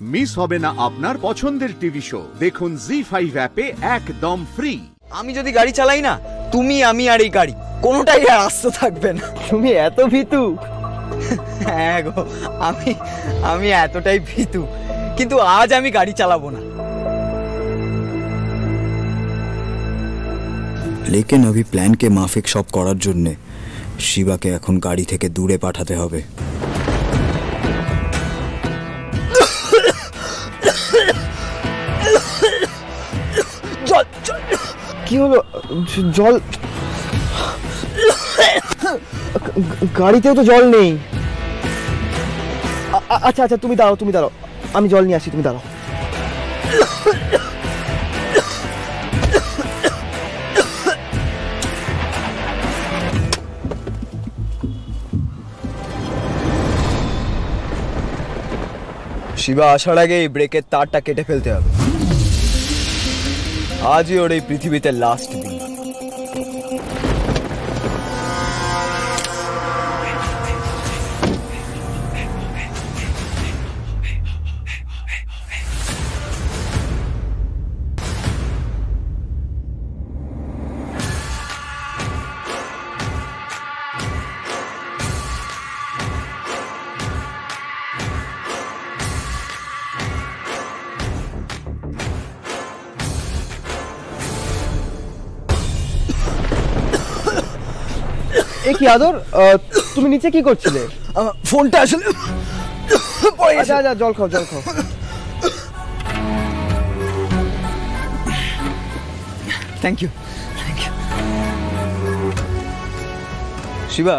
Miss হবে না আপনার পছন্দের টিভি শো। দেখুন জি ফাইভ অ্যাপে একদম ফ্রি আমি যদি গাড়ি চালাই না তুমি আমি আর এই গাড়ি। কোনোটাই আর আস্ত থাকবে না। তুমি এত ভীতু। হ্যাঁ গো আমি আমি এতটাই ভীতু। কিন্তু আজ আমি গাড়ি চালাবো না। লেকিন अभी প্ল্যান কে মাফিক সব করার জন্যে শিবাকে এখন গাড়ি থেকে দূরে পাঠাতে হবে। জল কি হলো? জল? গাড়িতেও তো জল নেই। আচ্ছা আচ্ছা তুমি দাঁড়াও তুমি দাঁড়াও। আমি জল নিয়ে আসি তুমি দাঁড়াও। শিবা আসার আগে এই ব্রেকের তারটা কেটে ফেলতে হবে। আজই ওর এই পৃথিবীতে লাস্ট এ কি আদর? তুমি নিচে কি করছিলে? ফোনটা আসলে পড়ে গেছে। আচ্ছা আচ্ছা জল খাও জল খাও। Thank you thank you Shiva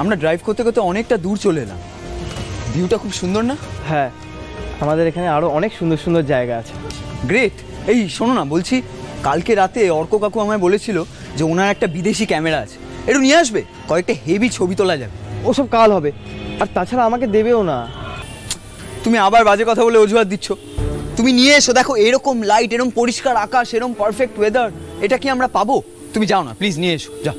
আমরা ড্রাইভ করতে করতে অনেকটা দূর চলে এলাম। ভিউটা খুব সুন্দর না? হ্যাঁ আমাদের এখানে আরও অনেক সুন্দর সুন্দর জায়গা আছে। গ্রেট এই শোনো না বলছি কালকে রাতে অর্ক কাকু আমায় বলেছিল যে ওনার একটা বিদেশি ক্যামেরা আছে। একটু নিয়ে আসবে? কয়েকটা হেভি ছবি তোলা যাবে। ওসব কাল হবে। আর তাছাড়া আমাকে দেবেও না। তুমি আবার বাজে কথা বলে অজুহাত দিচ্ছ। তুমি নিয়ে এসো দেখো এরকম লাইট এরকম পরিষ্কার আকাশ এরকম পারফেক্ট ওয়েদার এটা কি আমরা পাবো? তুমি যাও না প্লিজ নিয়ে এসো যাও।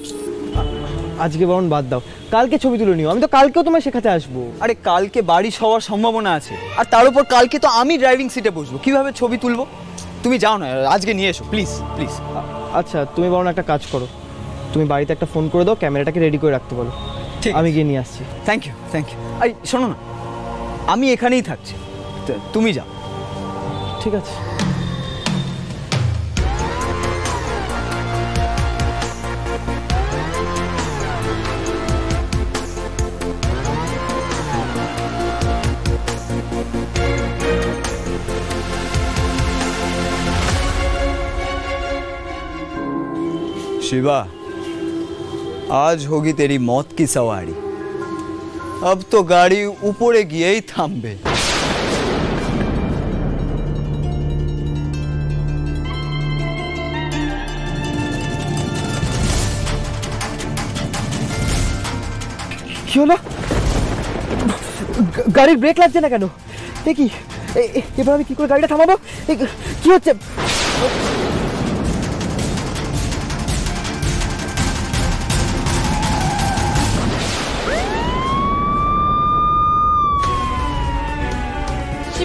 আজকে বরং বাদ দাও। কালকে ছবি তুলে নিও আমি তো কালকেও তোমায় শেখাতে আসব। আরে কালকে বাড়ি হওয়ার সম্ভাবনা আছে। আর তার উপর কালকে তো আমি ড্রাইভিং সিটে বসবো। কীভাবে ছবি তুলবো? তুমি যাও না আজকে নিয়ে এসো প্লিজ প্লিজ আচ্ছা তুমি বরং একটা কাজ করো। তুমি বাড়িতে একটা ফোন করে দাও ক্যামেরাটাকে রেডি করে রাখতে বলো। ঠিক আমি গিয়ে নিয়ে আসছি। থ্যাংক ইউ থ্যাংক ইউ এই শোনো না আমি এখানেই থাকছি। তুমি যাও। ঠিক আছে। शिवा आज होगी तेरी मौत की सवारी अब तो गाड़ी ऊपरे গিয়েই থামবে কি হলো গা- গাড়ির ব্রেক লাগছে না কেন এ কি এ- এ- এবার আমি কি করে গাড়িটা থামাবো এ, কি হচ্ছে